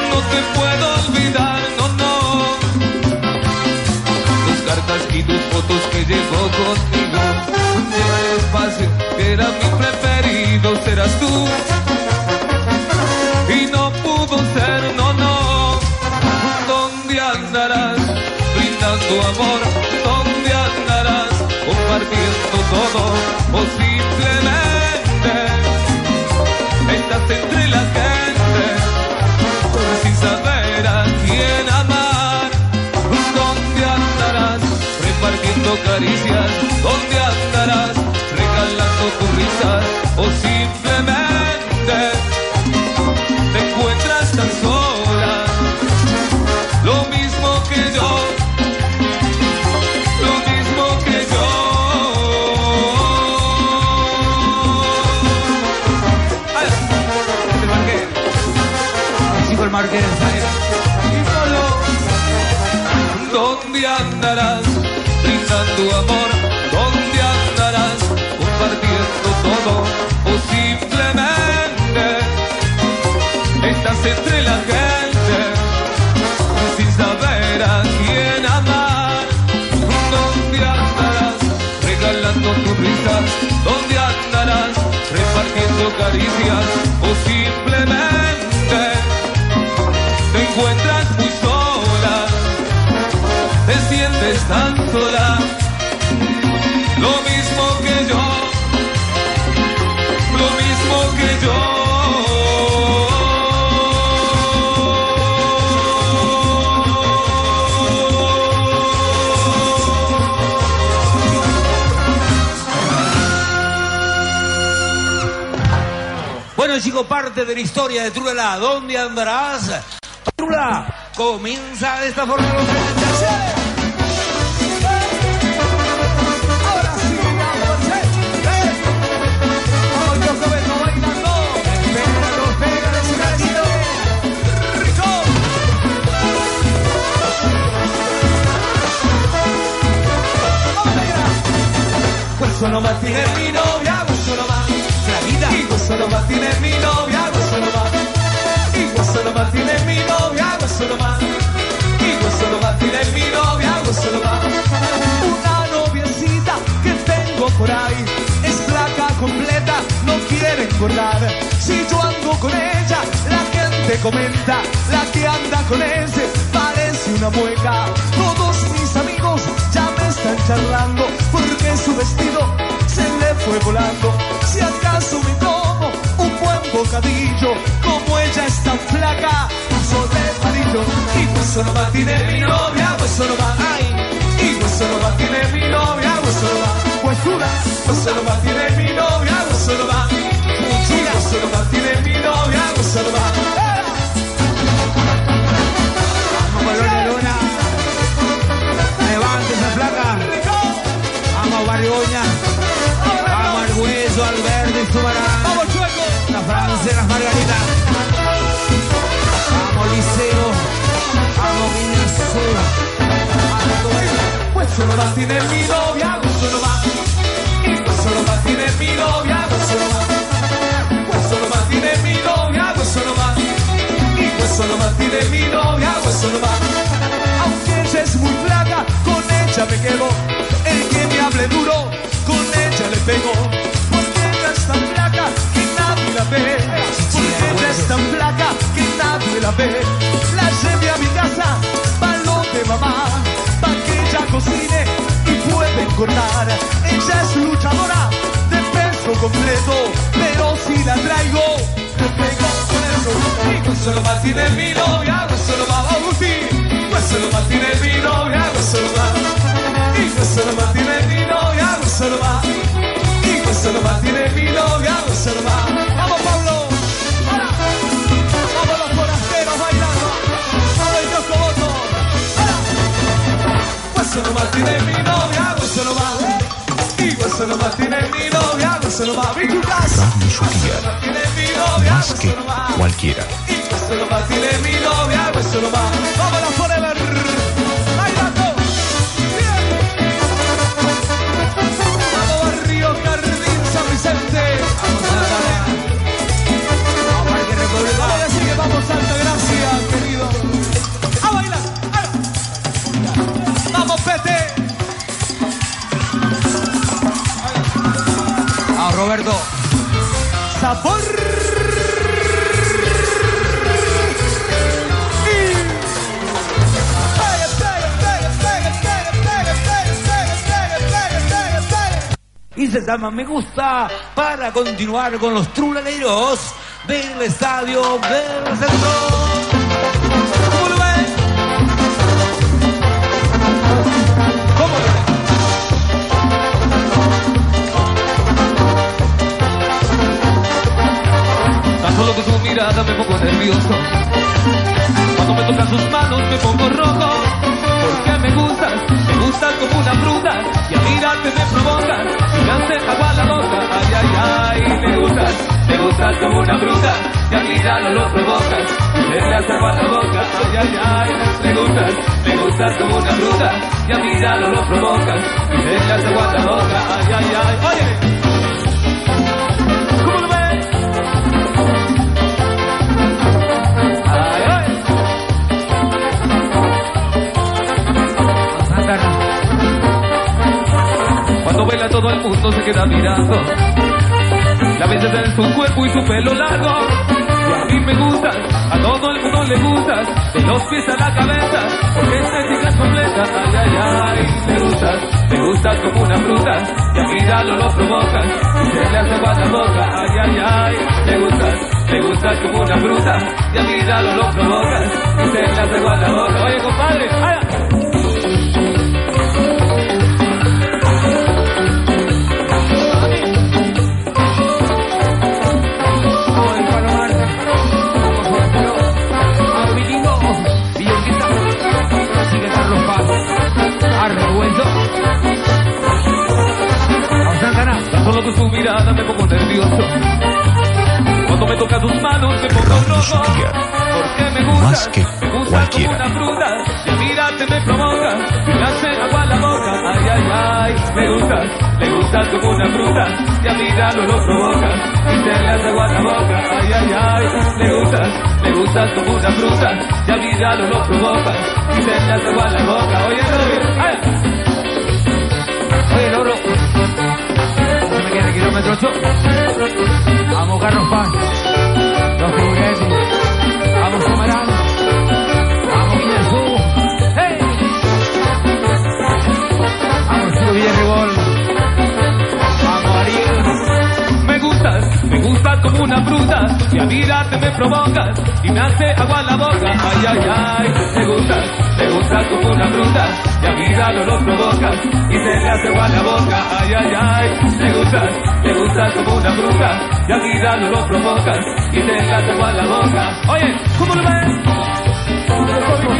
No te puedo olvidar, no, no. Tus cartas y tus fotos que llevo conmigo. Lleva el espacio que era mi preferido, todo? O simplemente estás entre la gente sin saber a quién amar. ¿Dónde andarás repartiendo caricias? ¿Dónde andarás regalando tus risas? O Solo, ¿dónde andarás brindando amor? ¿Dónde andarás compartiendo todo? O simplemente estás entre la gente sin saber a quién amar. ¿Dónde andarás regalando tus risas? ¿Dónde andarás repartiendo caricias? O lo mismo que yo, lo mismo que yo. Bueno chicos, parte de la historia de Trula. ¿Dónde andarás? Trula comienza de esta forma Questo no va tiene mi novia, questo no va. La vida. Y questo no va tiene mi novia, questo no va. Y questo no va tiene mi novia, questo no va. Y questo no va tiene mi novia, questo no va. Una noviecita que tengo por ahí es flaca completa, no quiere engordar. Si yo ando con ella, la gente comenta, la que anda con ese parece una mueca. Todos mis amigos ya me están charlando porque su vestido se le fue volando. Si acaso me tomo un buen bocadillo, como ella es tan flaca, uso de palillo. Y pues solo va, tiene mi novia, pues solo va, ay. Y pues solo va, tiene mi novia, pues solo va, una, pues solo va, tiene mi novia, pues solo va. Y pues solo va, tiene mi novia, pues solo va. Esa placa. Vamos, Barrioña. Vamos al hueso, al verde, Subarán. ¡Vamos, chueco! La Francia, las Margaritas. Vamos, Liceo. Vamos, Viña Sur. Pues solo va, tiene mi novia, pues solo va. Y pues solo va, tiene mi novia, pues solo va. Pues solo va, tiene mi novia, pues solo va. Y pues solo va, tiene mi novia, pues solo va. Aunque ella es muy flaca, con ella me quedo. El que me hable duro, con ella le pego. Porque ella es tan flaca que nadie la ve. Porque ella es tan flaca que nadie la ve. La llevé a mi casa, palo de mamá, pa' que ella cocine y pueda engordar. Ella es luchadora de peso completo, pero si la traigo, te pego con eso. Pues solo va, tiene mi novia, pues solo va, Agustín. Russell Martinellino, ya Russell va. Y Russell Martinellino, ya Russell va. Y Russell Martinellino, ya Russell va. ¡Vamos, Pablo! ¡Vamos los forasteros bailando! ¡Vamos va. Y Russell Martinellino, ya Russell va. Más que. Y va. presente. Vamos a bailar. Vamos a decir que vamos Santa Gracia, querido. A bailar. Vamos, Pete. A Roberto. Sabor. Y se llama Me Gusta para continuar con los trulaleros del estadio del centro. Solo con su mirada me pongo nervioso. Cuando me tocan sus manos me pongo rojo. Porque me gustas, me gustas como una fruta. Y a mirarte me me hace agua la boca. Ay, ay, ay, me gustas, me gustas como una fruta. Y a mirarlo lo me hace agua la boca. Ay, ay, ay, me gustas, me gustas como una fruta. Y a mirarlo lo me hace agua la boca. Ay, ay, ay, oye. Todo el mundo se queda mirando. La belleza en su cuerpo y su pelo largo. Y a mí me gustas, a todo el mundo le gustas. De los pies a la cabeza, porque estética es completa. Ay, ay, ay, me gustas, me gustas como una fruta. Y a mirarlo lo provocas, y se le hace la boca. Ay, ay, ay, me gustas, me gustas como una fruta. Y a mirarlo lo provocas, y se le hace la boca. Oye, compadre, ay, Arreguento. Vamos, Santana. Tan solo con su mirada me pongo nervioso. Cuando me toca tus manos me pongo rojo. Porque me gusta, Más que me gusta cualquiera. como una fruta. Y mirarte me provoca, me hace agua la boca. Ay, ay, ay, me gustas, me gustas como una fruta. Y al mirarlo lo provoca, y le hace agua la boca. Ay, ay, ay, me gustas, me gusta tu puta fruta, ya olvidado lo provoca. Y se me hace agua la boca. Oye, Rory, ¡ay! Oye, Loro. No me quede kilómetros. Vamos, carros pan. Los juguetes. Vamos, camarada. Vamos, Guillermo. ¡Hey! Vamos, Silvio Villarribol. Me gusta como una fruta, y a vida te me provocas y me hace agua la boca. Ay, ay, ay, te gusta, te gusta como una fruta, y a vida no lo provocas y se le hace agua la boca. Ay, ay, ay, te gusta, te gusta como una fruta, y a vida no lo provocas y se le hace agua la boca. Oye, ¿cómo lo ves? ¿Cómo lo ves? ¿Cómo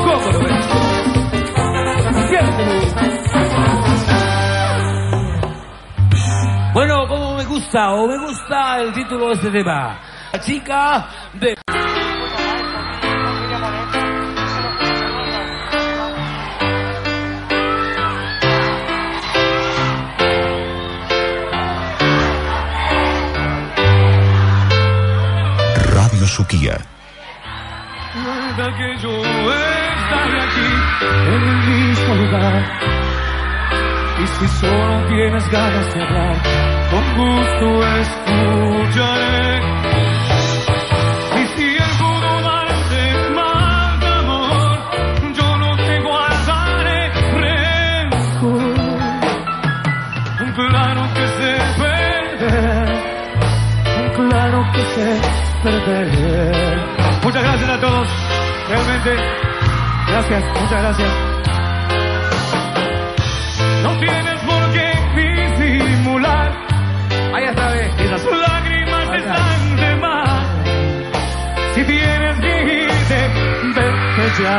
lo ves? ¿Cómo lo ves? Gusta o me gusta el título de este tema. La chica de... Radio Suquía. Recuerda que yo estaré aquí en el mismo lugar. Y si solo tienes ganas de hablar, con gusto escucharé. Y si el pudo darte más amor, yo no te guardaré rencor. Claro que sé perder, claro que sé perder. Muchas gracias a todos, realmente, gracias, muchas gracias. Esas lágrimas están de más. Si tienes que irte, vete ya.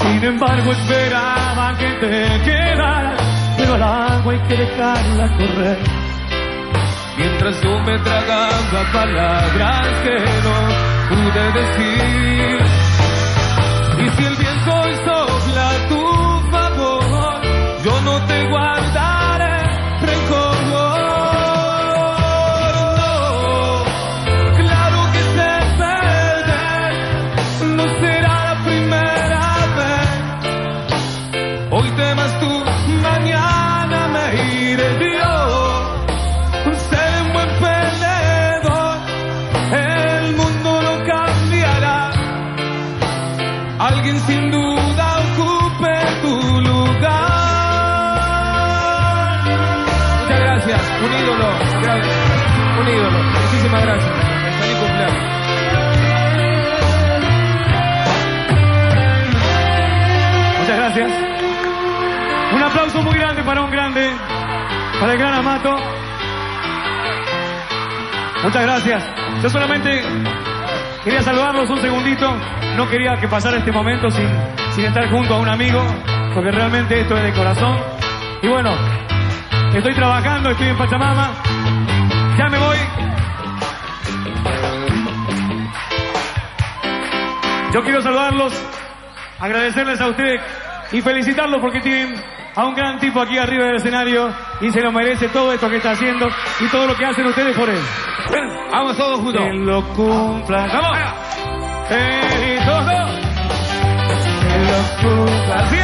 Sin embargo, esperaba que te quedaras. Pero al agua hay que dejarla correr. Mientras yo me tragaba palabras que no pude decir. Y si el viento sopla a tu favor, yo no te guardaré un ídolo, gracias, un ídolo. Muchísimas gracias. Feliz cumpleaños. Muchas gracias. Un aplauso muy grande para un grande, para el gran Amato. Muchas gracias. Yo solamente quería saludarlos un segundito. No quería que pasara este momento sin, sin estar junto a un amigo, porque realmente esto es de corazón. Y bueno, estoy trabajando, estoy en Pachamama. Ya me voy. Yo quiero saludarlos, agradecerles a ustedes y felicitarlos porque tienen a un gran tipo aquí arriba del escenario y se lo merece todo esto que está haciendo y todo lo que hacen ustedes por él. Vamos todos juntos. Que lo cumplan. ¡Vamos! ¡Feliz todos! Que lo cumplan. Así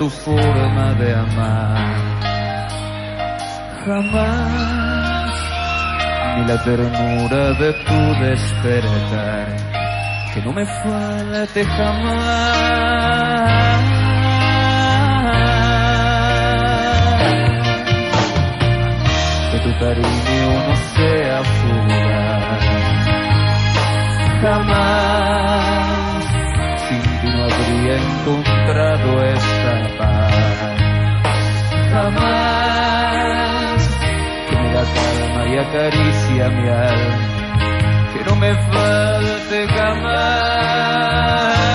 tu forma de amar, jamás, ni la ternura de tu despertar, que no me falte jamás que tu cariño no sea fugaz. Jamás sin ti no habría encontrado esta. Jamás que me da calma y acaricia mi alma, que no me falte jamás.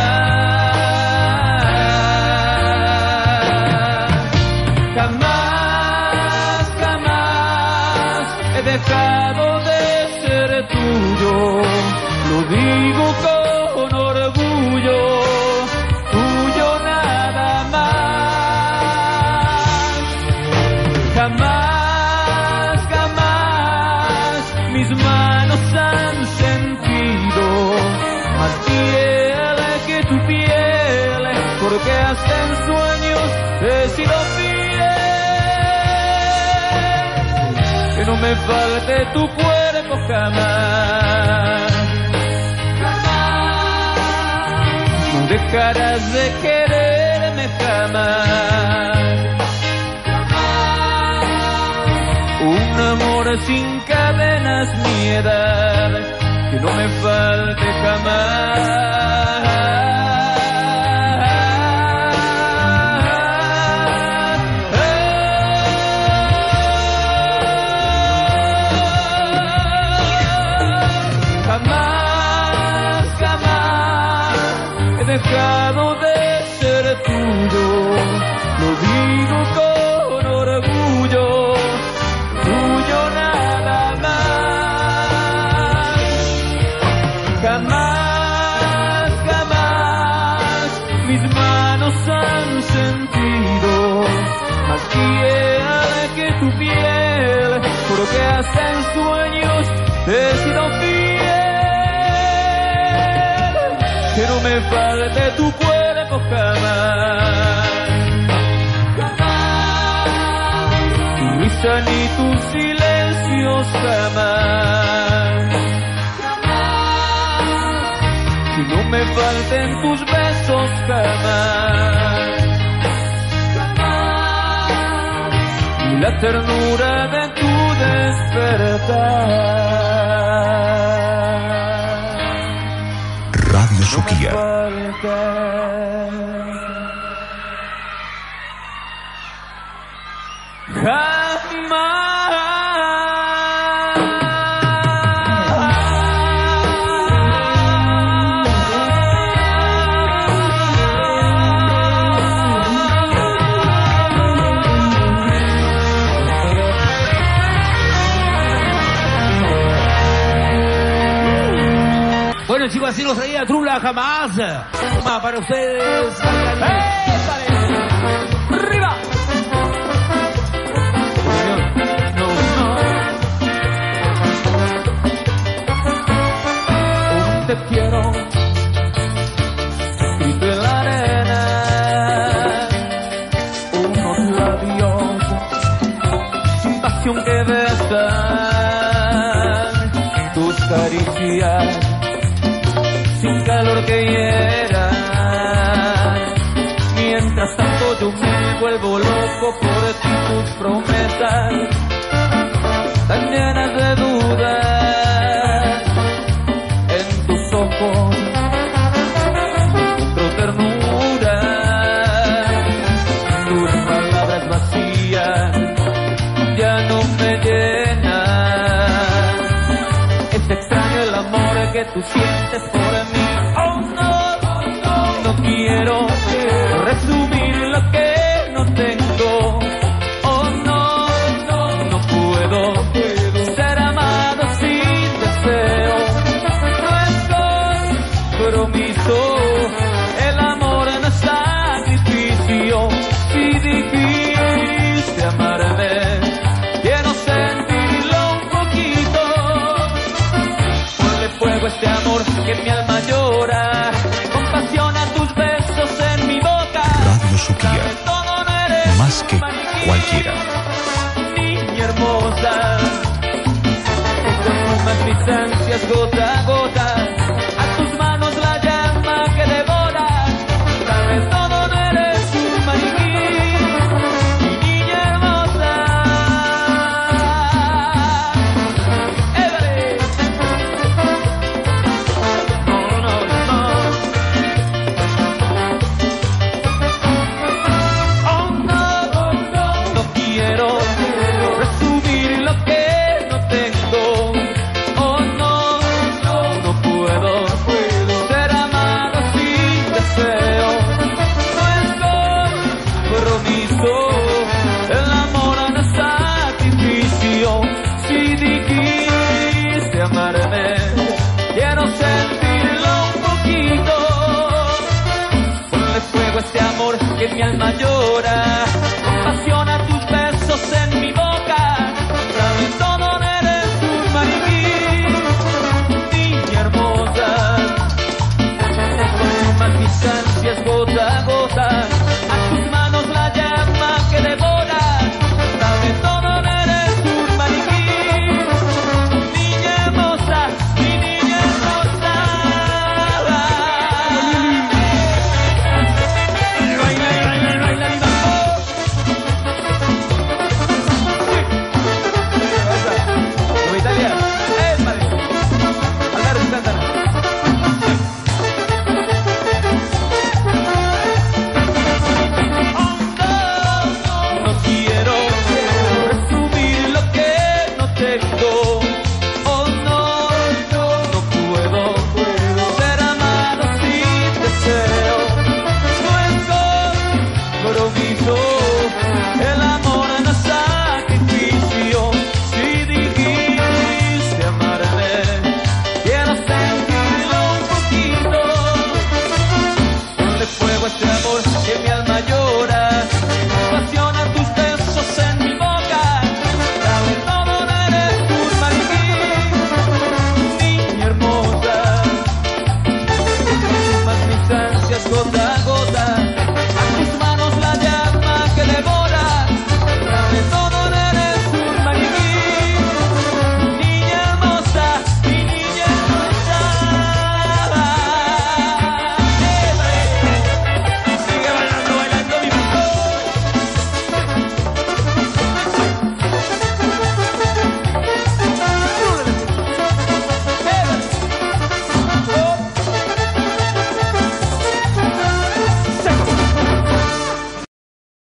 En sueños he sido fiel. Que no me falte tu cuerpo jamás. No dejarás de quererme jamás. Un amor sin cadenas, mi edad, que no me falte jamás. Mis manos han sentido más piel que tu piel, porque hasta en sueños he sido fiel. Que no me falte tu cuerpo jamás. Tu risa ni tus silencios jamás. Me falten tus besos jamás. Y la ternura de tu despertar. Radio No Suquía. falte jamás. Toma para ustedes. ¡Arriba! No, no. Un te quiero. Unos labios sin pasión que besan tus caricias que hiera. Mientras tanto yo me vuelvo loco por ti, tus promesas tan Ansias gota a gota.